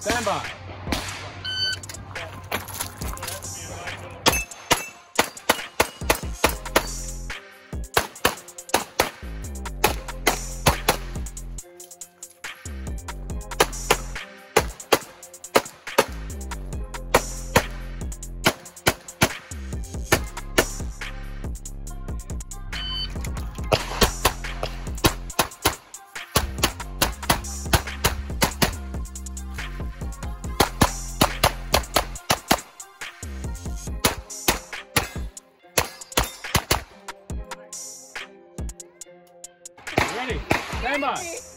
Stand by. Ready. Stand by.